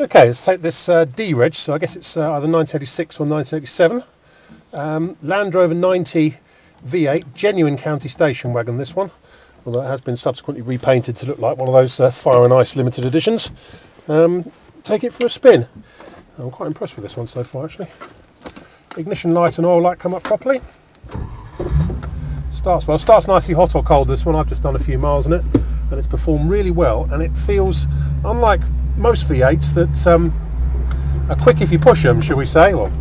Okay, let's take this uh, D-Reg, so I guess it's uh, either 1986 or 1987. Um, Land Rover 90 V8, genuine county station wagon this one, although it has been subsequently repainted to look like one of those uh, Fire and Ice limited editions. Um, take it for a spin. I'm quite impressed with this one so far actually. Ignition light and oil light come up properly. Starts well, starts nicely hot or cold this one, I've just done a few miles in it and it's performed really well and it feels unlike most V8s that um, are quick if you push them, shall we say, well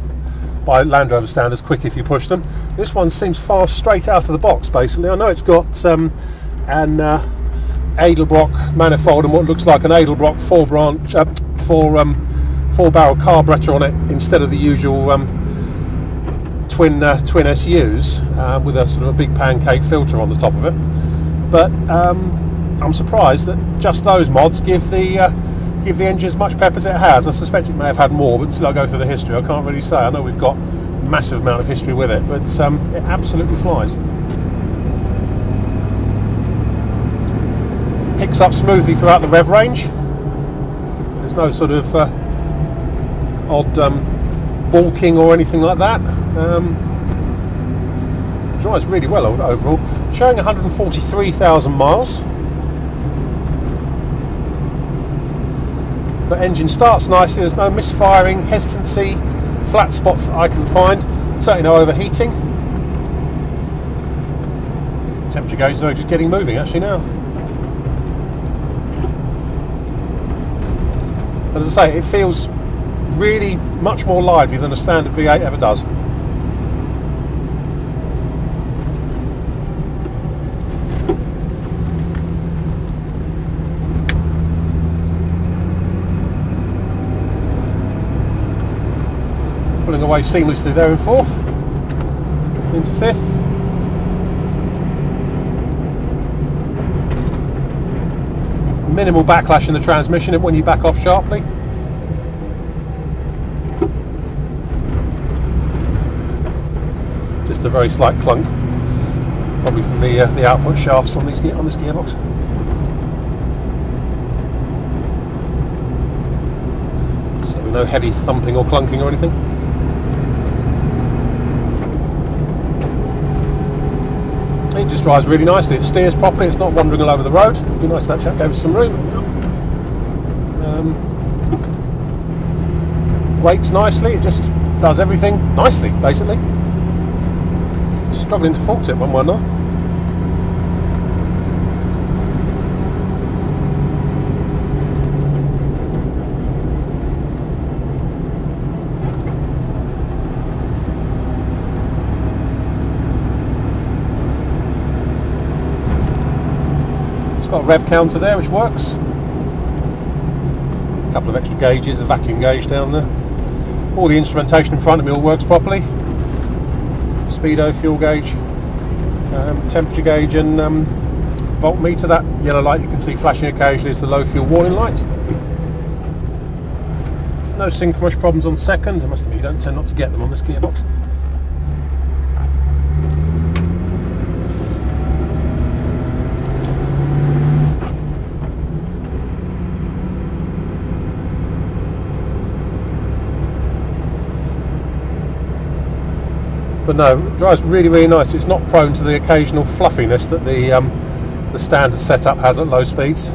by Land Rover standards, quick if you push them. This one seems fast straight out of the box basically. I know it's got um, an uh, Edelbrock manifold and what looks like an Edelbrock four branch, uh, four um, four barrel carburetor on it instead of the usual um, twin uh, twin SUs uh, with a sort of a big pancake filter on the top of it. But um, I'm surprised that just those mods give the uh, give the engine as much pep as it has. I suspect it may have had more, but until I go through the history, I can't really say. I know we've got a massive amount of history with it, but um, it absolutely flies. Picks up smoothly throughout the rev range. There's no sort of uh, odd um, balking or anything like that. Um, drives really well overall. Showing 143,000 miles. The engine starts nicely, there's no misfiring, hesitancy, flat spots that I can find, certainly no overheating. Temperature gauge is just getting moving actually now. As I say, it feels really much more lively than a standard V8 ever does. Pulling away seamlessly there in fourth, into fifth. Minimal backlash in the transmission when you back off sharply. Just a very slight clunk, probably from the uh, the output shafts on these on this gearbox. So no heavy thumping or clunking or anything. It just drives really nicely. It steers properly. It's not wandering all over the road. Be nice that chap gave us some room. Um, brakes nicely. It just does everything nicely, basically. Struggling to fault it one wonder. It's got a rev counter there which works. A couple of extra gauges, a vacuum gauge down there. All the instrumentation in front of me all works properly. Speedo, fuel gauge, um, temperature gauge and um, voltmeter. That yellow light you can see flashing occasionally is the low fuel warning light. No synchro problems on second. I must admit you don't tend not to get them on this gearbox. But no, it drives really, really nice. It's not prone to the occasional fluffiness that the um, the standard setup has at low speeds.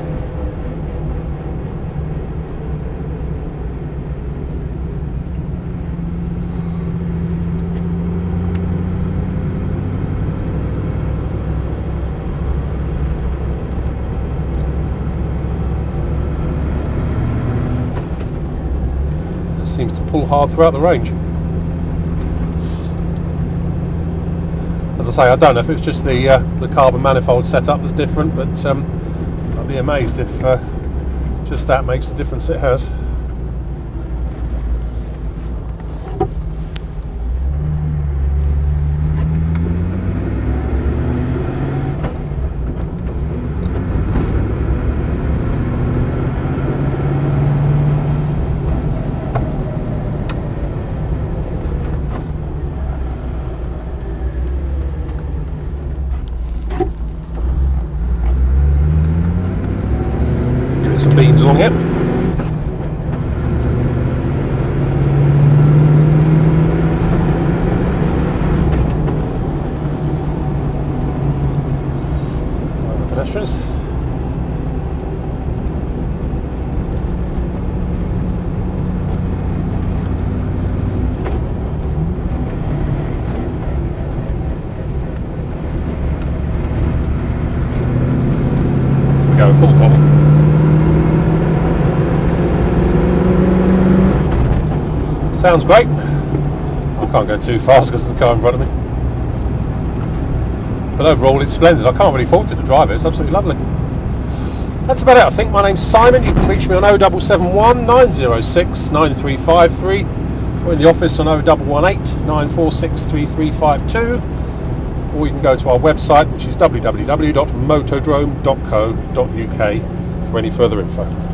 It seems to pull hard throughout the range. As I say, I don't know if it's just the uh, the carbon manifold setup that's different, but um, I'd be amazed if uh, just that makes the difference it has. some beads along it. The pedestrians. go full throttle. Sounds great. I can't go too fast because there's a car in front of me. But overall, it's splendid. I can't really fault it to drive it. It's absolutely lovely. That's about it, I think. My name's Simon. You can reach me on 0771 906 9353 or in the office on 0118 946 3352 or you can go to our website which is www.motodrome.co.uk for any further info.